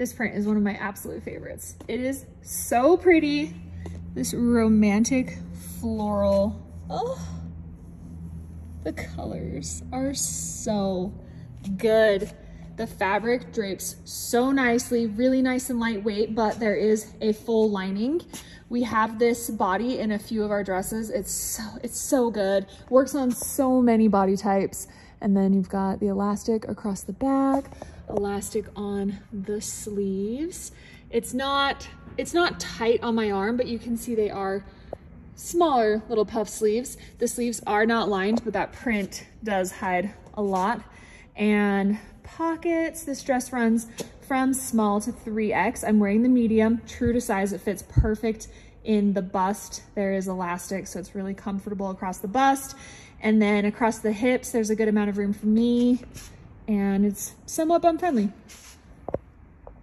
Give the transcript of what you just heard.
This print is one of my absolute favorites. It is so pretty. This romantic floral. Oh, the colors are so good. The fabric drapes so nicely, really nice and lightweight, but there is a full lining. We have this body in a few of our dresses. It's so, it's so good. Works on so many body types. And then you've got the elastic across the back, elastic on the sleeves. It's not, it's not tight on my arm, but you can see they are smaller little puff sleeves. The sleeves are not lined, but that print does hide a lot. And pockets, this dress runs from small to 3X. I'm wearing the medium, true to size. It fits perfect in the bust. There is elastic, so it's really comfortable across the bust. And then across the hips, there's a good amount of room for me and it's somewhat bum friendly.